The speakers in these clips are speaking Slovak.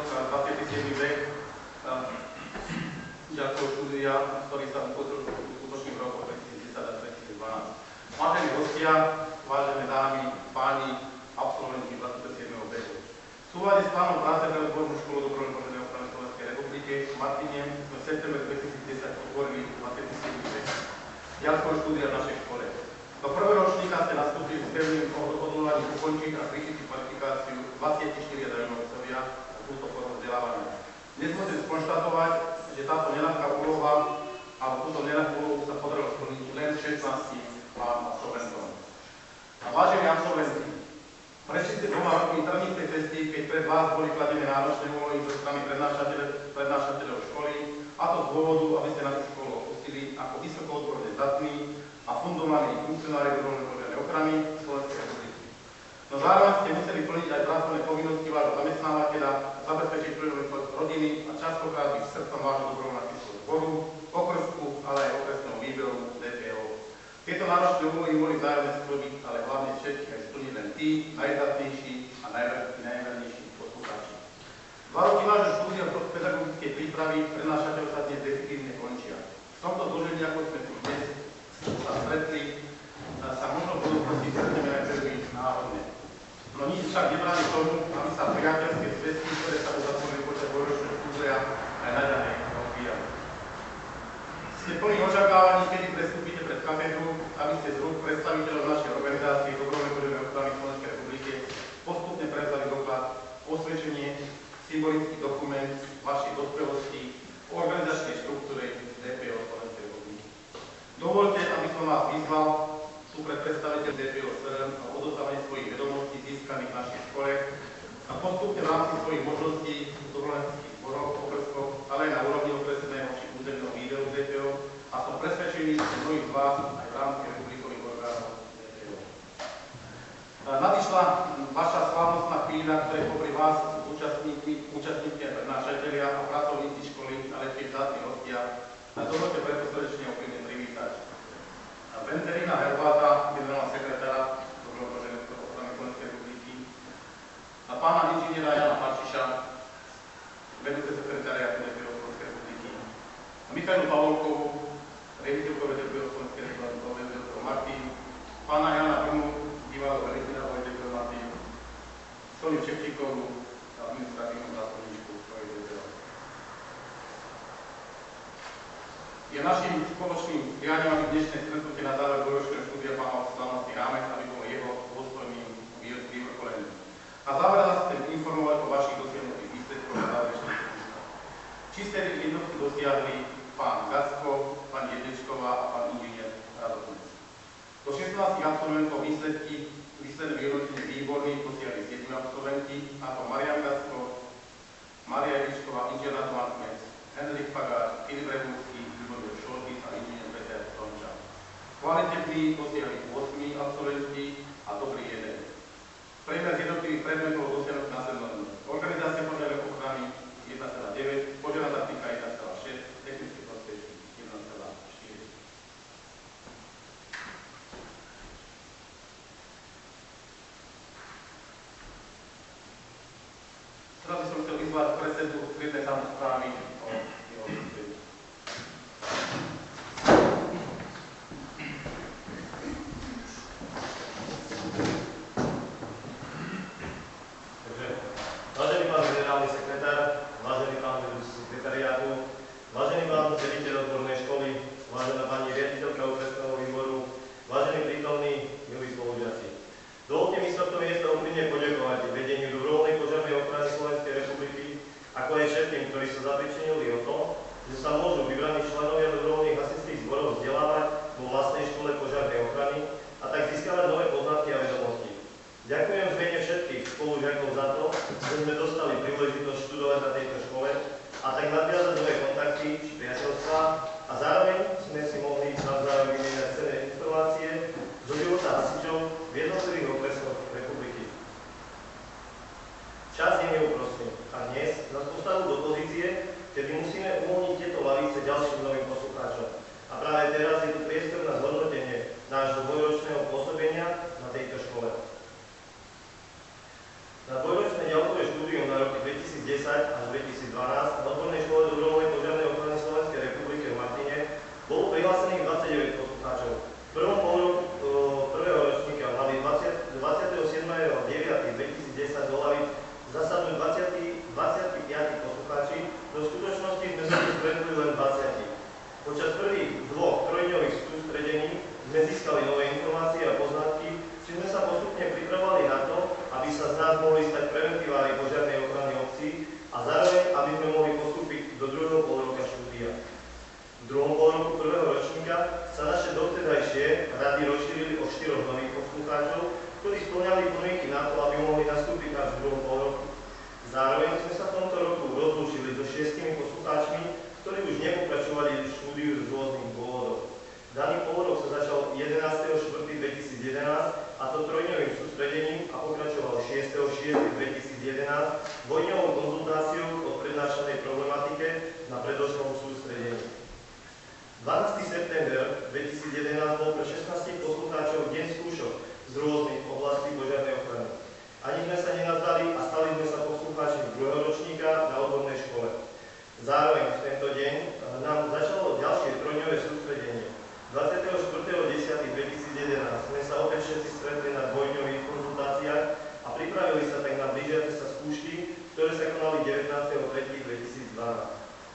rok na 27. vek ďakov štúdia, ktorý sa uskutočnil v roku 2010 a 2012. Vážení hostia, vážené dámy, páni, absolventi 27. veku. V s plánom práce pre školu dobrovoľnej požiadnej ochrany Slovenskej republiky v Martine v septembre 2010 otvorili 27. vek. Ďakov štúdia v našej škole. Do prvého ročníka ste nastúpili s pevným odhodlaním ukončiť a zvýšiť kvalifikáciu 24 zaujímavcovia a formu vzdelávania. Dnes môžete skonštatovať, že táto neľahká úloha alebo túto neľahkú úlohu sa podarilo splniť len 16 absolventom. A vážení absolventi, prešli ste dvoma rokmi trnistej cesty, keď pred vás boli kladené náročné úlohy zo strany prednášateľov školy, a to z dôvodu, aby ste našu školu opustili ako vysoko odborne zdatní a fundovaní funkcionári dobrovoľnej požiadnej ochrany Slovenskej republiky. No zároveň ste museli plniť aj pracovné povinnosti vášho zamestnávateľa, zabezpečiť príležitosť rodiny a častokrát byť srdcom vášho dobrovoľnáckého zboru, okrsku, ale aj okresného výberu DPO. Tieto náročné úlohy boli vzájomne splniť, ale hlavne všetky aj splniť len tí najzdatnejší a najvernejší poslucháči. Dva roky vášho štúdia pedagogickej prípravy prednášateľ sa dnes definitívne končia. V tomto zložení, ako sme tu dnes sa stretli, sa možno v budúcnosti stretneme aj veľmi náhodne. No nič však nebráni tomu, aby sa priateľské zväzky, ktoré sa uzatvorili počas dvojročného štúdia, aj naďalej rozvíjali. Ste plní očakávaní, kedy prestúpite pred katedru, aby ste z rúk predstaviteľov našej organizácie Dobrovoľnej požiadnej ochrany Slovenskej republiky postupne prevzali doklad, osvedčenie, symbolický dokument vašej dospelosti o organizačnej štruktúre DPO Slovenskej republiky. Dovolte, aby som vás vyzval tu pred predstaviteľ DPO SRM a odozdávanie svojich vedomostí získaných v našej škole a postupne rámci svojich možností dobrovoľníckých zborov, okrskov, ale aj na úrovni okresného či územného výberu DPO a som presvedčený, že mnohých z vás aj v rámci republikových orgánov DPO. Nadišla vaša slávnostná chvíľa, ktoré popri vás účastníky, účastníky a prednášatelia a pracovníci školy a lepšie vzácni hostia a dovolte preto srdečne úprimne privítať. Benterina Herbáta, generálna sekretára Dobrovoľnej ochrany Slovenskej republiky a pána inžiniera Jana Marčiša, vedúce sekretariátu DPO Slovenskej republiky a Michailu Pavlovkovú, rediteľkové DPO Slovenskej republiky Martin, pána Jana Brnu, bývalého rediteľa DPO Martin, Soniu Ševčíkovú, administratívnu zásobníčku svojej DPO. Je našim spoločným prianím, aby dnešné stretnutie na záver dvojročného štúdia pána slavnosti rámec, aby bolo. A záver nás chcem informovať o vašich dosiahnutých výsledkoch na záverečných skúškach. Čisté jednotky dosiahli pán Gacko, pani Jedečková a pán inžinier Radovnec. Do 16 absolventov výsledky výsledné vyhodnotenie výborných dosiahli 7 absolventi, a to Marian Gacko, Maria Jedečková, inžinier Radovnec, Henrik Pagár, Filip Rehulský, Ľubomír Šoltis a inžinier Peter Tonča. Kvalitební dosiahli 8 absolventi a dobrý jeden. Premio al 100 y premio Počas prvých dvoch trojdňových sústredení sme získali nové informácie a poznatky, či sme sa postupne pripravovali na to, aby sa z nás mohli stať preventivári požiarnej ochrany obcí a zároveň, aby sme mohli postúpiť do druhého polroka štúdia. V druhom polroku prvého ročníka sa naše dovtedajšie rady rozšírili o štyroch nových poslucháčov, ktorí splňali podmienky na to, aby mohli nastúpiť až v druhom polroku. Zároveň sme sa v tomto roku rozlúčili so šiestimi poslucháčmi, ktorí už nepokračovali v študujú z rôznych dôvodov. Daný pôrok sa začal 11.4.2011 a to troj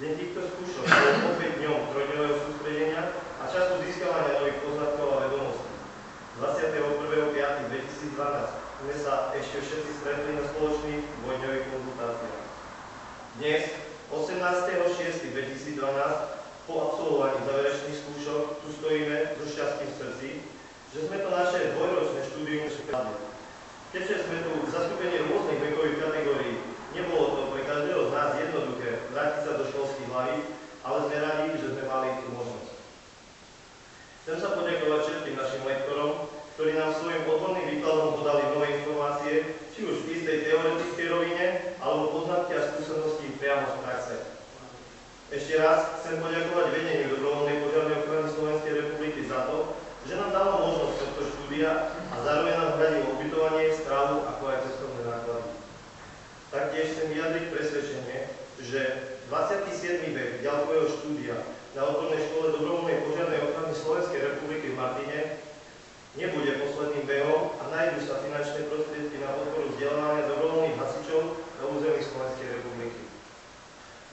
Deň týchto skúšok bol opäť dňom trojdňového sústredenia a času získavania nových poznatkov a vedomostí. 21.5.2012 sme sa ešte všetci stretli na spoločných dvojňových konzultáciách. Dnes, 18.6.2012, po absolvovaní záverečných skúšok, tu stojíme so šťastím v srdci, že sme to naše dvojročné štúdium spravili. Keďže sme tu v zaskupení rôznych vekových kategórií, nebolo to každého z nás jednoduché vrátiť sa do školských hlaví, ale sme radi, že sme mali tú možnosť. Chcem sa poďakovať všetkým našim lektorom, ktorí nám svojim odborným výkladom podali nové informácie, či už v istej teoretickej rovine, alebo poznatky a skúsenosti priamo z praxe. Ešte raz chcem poďakovať vedeniu Dobrovoľnej požiarnej ochrany Slovenskej republiky za to, že nám dalo možnosť tohto štúdia a zároveň nám hradilo ubytovanie, stravu, ako aj cestovné náklady. Taktiež chcem vyjadriť presvedčenie, že 27. vek ďalkového štúdia na odbornej škole Dobrovoľnej požiarnej ochrany Slovenskej republiky v Martine nebude posledným behom a nájdú sa finančné prostriedky na podporu vzdelávania dobrovoľných hasičov na území Slovenskej republiky.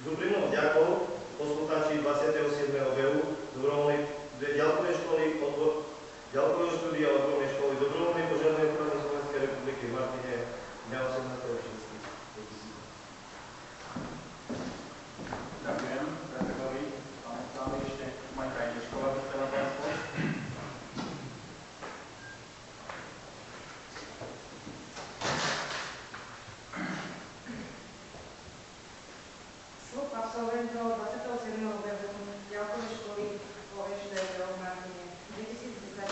S úprimnou vďakou poslucháči 27. behu dobrovoľnej ďalkovej školy odbor, ďalkového štúdia odbornej školy dobrovoľnej požiarnej ochrany Slovenskej republiky v Martine dňa 18. Ďakujem Petrovi. Pán Sáli, ešte Majka ide škola, by chcela dať slovo. Slub absolventov 27. behu ďalkovej školy po EŠDP v Martine 2010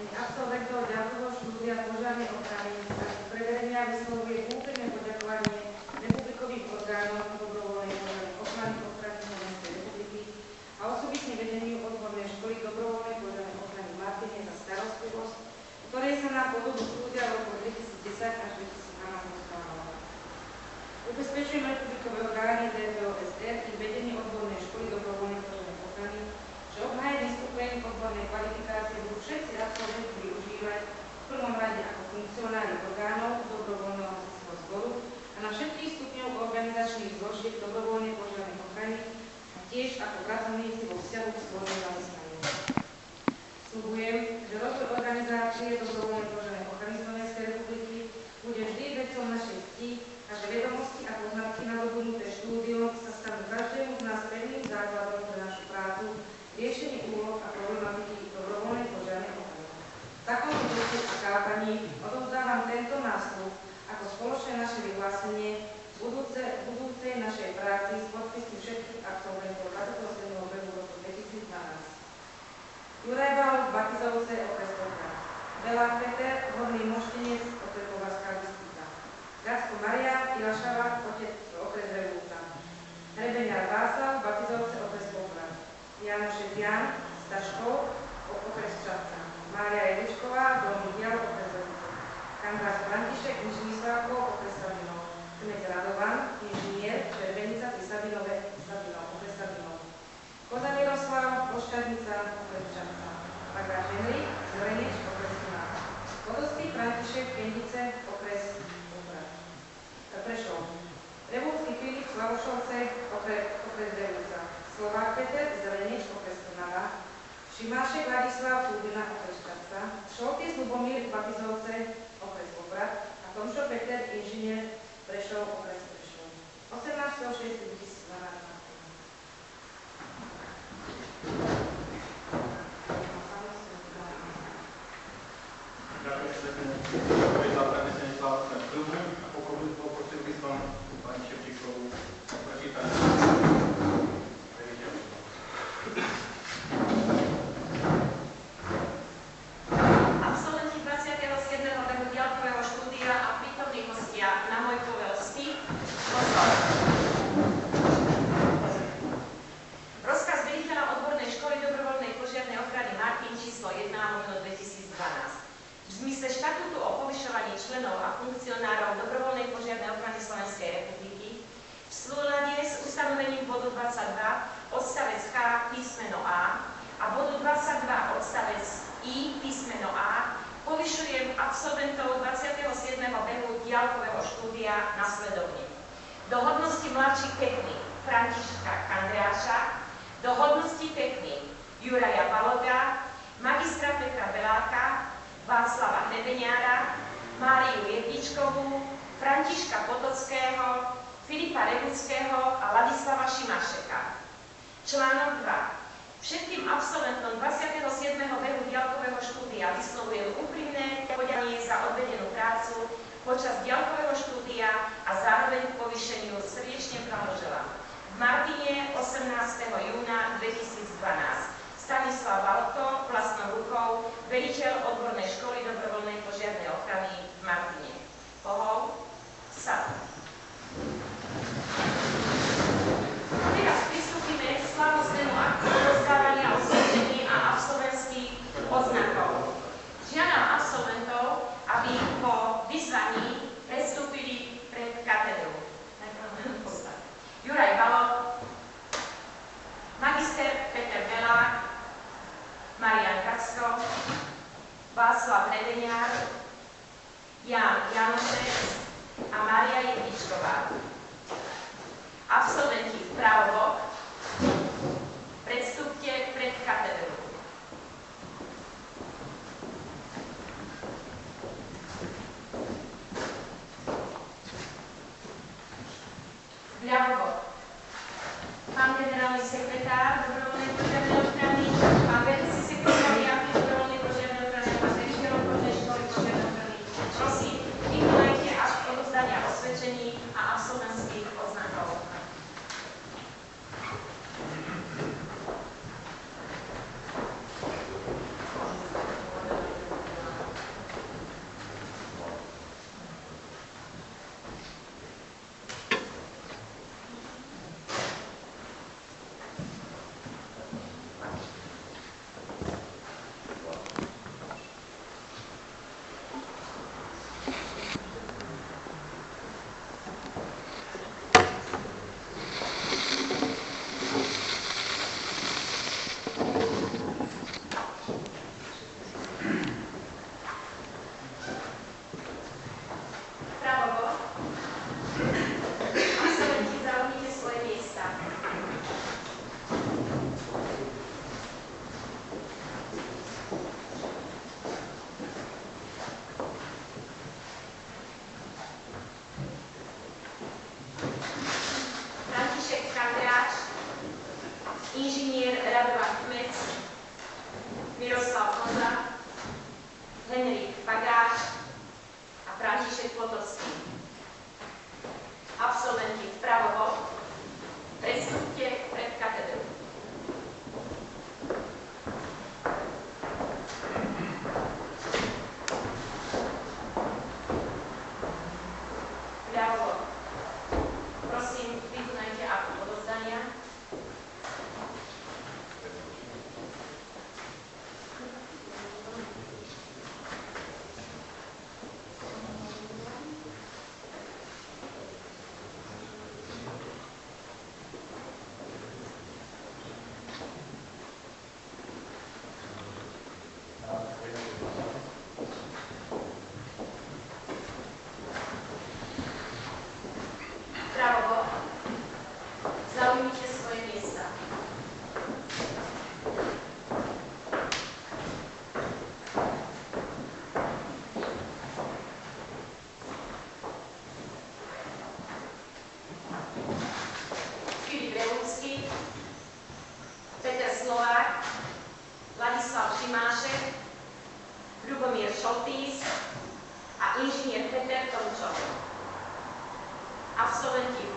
Mene absolventov ďalkového štúdia požiarnej ochrany sa z preverenia vyslovuje úprimné poďakovanie republikových orgánov dobrovoľnej ochrany ochrany Slovenskej republiky a osobitne vedeniu odbornej školy dobrovoľnej požiarnej ochrany Martine za starostlivosť, ktorej sa nám po dobu štúdia v roku 2010 až 2012 dostávalo. Ubezpečujem republikové orgány DPOSR i vedenie odbornej školy dobrovoľnej požiarnej ochrany, že obhájený stupeň odbornej kvalifikácie budú všetci absolventi využívať v prvom rade ako funkcionári orgánov dobrovoľného zboru na všetkých stupňoch organizačných zložiek dobrovoľnej požiarnej ochrany a tiež ako pracovníci vo vzťahu k svojmu zamestnaniu. Sľubujem, že rozvoj organizácie dobrovoľnej požiarnej ochrany Slovenskej republiky bude vždy vecou našej cti a že vedomosti a poznatky nadobudnuté štúdiom sa stanú každému z nás pevným základom pre našu prácu, riešenie úloh a problematiky dobrovoľnej požiarnej ochrany. V takomto duchu a kápaní odovzdávam tento násluh ako spoločné naše vyhlásenie budúce, budúcej našej práci s podpismi všetkých absolventov 27. behu roku 2012. Juraj Balov, Batizovce, okres Poprad. Bela Peter, Horný Moštenec, okres Povarská Bystrica. Gacko Maria, Ilašava, otec okres Revúca. Hrebeňar Václav, Batizovce, okres Poprad. Janošek Jan, Staškov, okres Čapca. Mária Jeličková, Dolný Dial, okres Revúca. Kandrás František, Nižný Slavkov, okres Sabinov. Kmec Radovan, inžinier, Červenica, Tisabinové, Sabinov, okres Sabinov. Koza Miroslav, Pošťadnica, okres Čapca. Pagáš Henrik, Zelenič, okres Kunák. Vodovský František, Kendice, okres Poprad. Prešov. Revúcky Filip, Slavošovce, okres, Revúca. Slovák Peter, Zelenič, okres Trnava. Šimášek Ladislav, Túbina, okres Čapca. Šoltis Lubomír, Batizovce, okres Poprad. A Tomšo Peter, inžinier, zaangažovanie členov a funkcionárov dobrovoľnej požiadnej ochrany Slovenskej republiky v súlade s ustanovením bodu 22 odstavec K písmeno A a bodu 22 odstavec I písmeno A povyšujem absolventov 27. behu diálkového štúdia nasledovne. Do hodnosti mladší technik Františka Kandráša. do hodnosti technik Juraja Baloga, magistra Petra Beláka, Václava Hrebeniara, Máriu Jedničkovú, Františka Potockého, Filipa Rebuckého a Ladislava Šimašeka. Článok 2. Všetkým absolventom 27. behu diaľkového štúdia vyslovujem úprimné poďanie za odvedenú prácu počas diaľkového štúdia a zároveň k povýšeniu srdečne blahoželám. V Martine 18. júna 2012 Stanislav Valko, vlastnou rukou, veliteľ odbornej školy dobrovoľnej požiarnej ochrany v Martine. Pohov, sa. Teraz pristúpime k slavnostnému aktu rozdávania osvedčení a absolventských odznakov. Žiadam absolventov, aby po vyzvaní predstúpili pred katedru. Juraj Balog, magister Peter Belák, Marian Kacko, Václav Hredeniar, Jan Janošek a Mária Jedličková. Absolventi vpravo, blanco.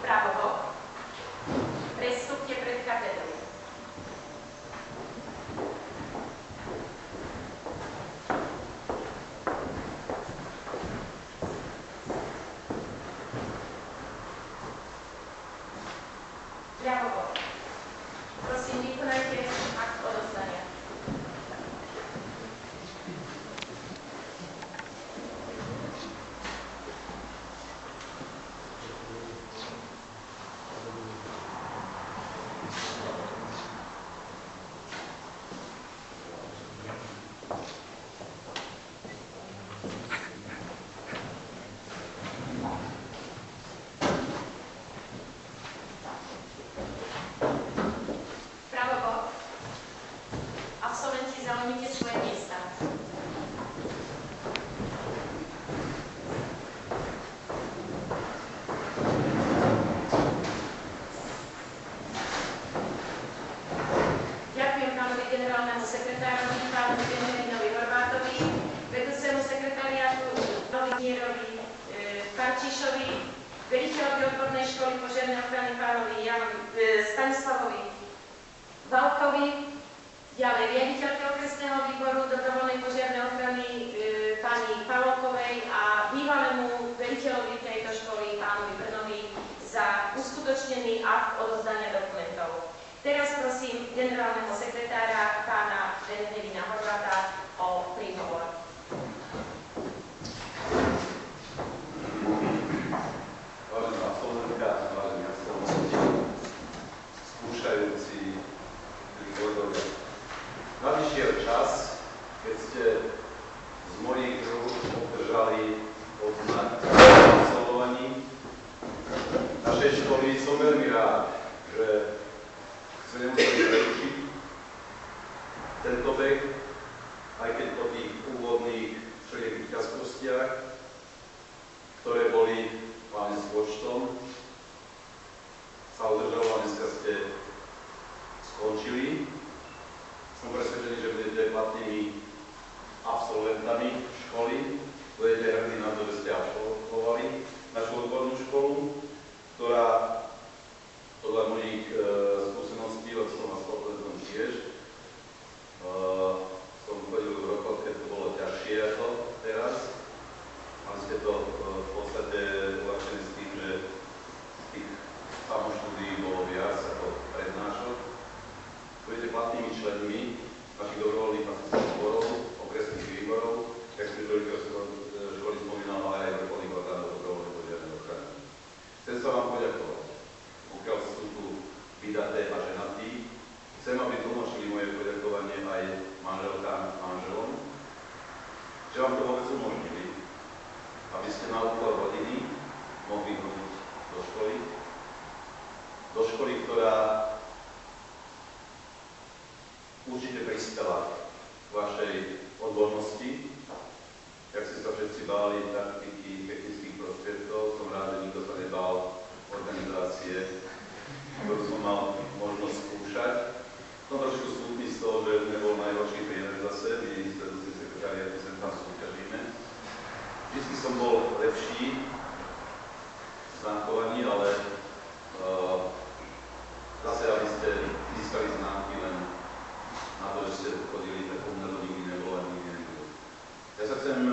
Absolventi E, Stanislavovi Valkovi, ďalej riaditeľke okresného výboru dobrovoľnej požiarnej ochrany e, pani Palokovej a bývalému veliteľovi tejto školy pánovi Brnovi za uskutočnený akt odozdania dokumentov. Teraz prosím generálneho sekretára pána Benedevina Horváta. 제가 hacerse